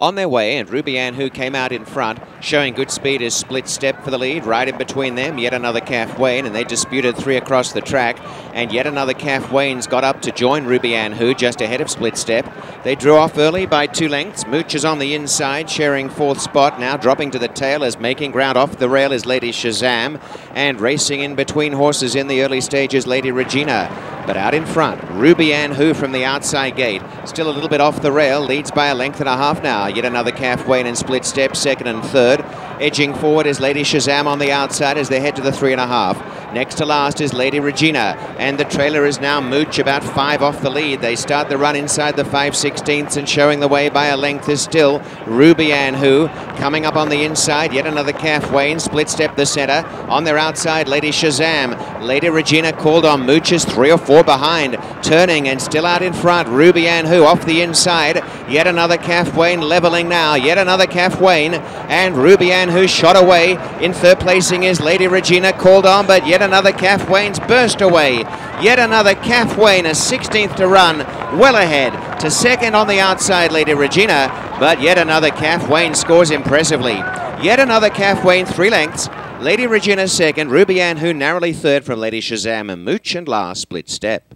on their way, and Ruby Ann, who came out in front, showing good speed, is split step for the lead. Right in between them, yet another Calf Wayne, and they disputed three across the track. And yet another Calf Wayne's got up to join Ruby Ann, who just ahead of split step. They drew off early by two lengths. Mooch is on the inside, sharing fourth spot now, dropping to the tail as making ground off the rail is Lady Shazam, and racing in between horses in the early stages, Lady Regina. But out in front, Ruby Ann Who from the outside gate. Still a little bit off the rail, leads by a length and a half now. Yet another Calf Wayne in split step, second and third. Edging forward is Lady Shazam on the outside as they head to the three and a half. Next to last is Lady Regina, and the trailer is now Mooch about five off the lead. They start the run inside the 5 16ths and showing the way by a length is still Ruby Ann Who. Coming up on the inside, yet another Calf Wayne, split step the centre. On their outside, Lady Shazam. Lady Regina called on Mooch is three or four behind. Turning and still out in front, Ruby Ann Who off the inside. Yet another Calf Wayne levelling now. Yet another Calf Wayne, and Ruby Ann Who shot away. In third placing is Lady Regina called on, but yet another Calf Wayne's burst away. Yet another Calf Wayne, a 16th to run, well ahead. To second on the outside, Lady Regina, but yet another Calf Wayne scores impressively. Yet another Calf Wayne, three lengths. Lady Regina second, Ruby Ann, who narrowly third from Lady Shazam and Mooch, and last split step.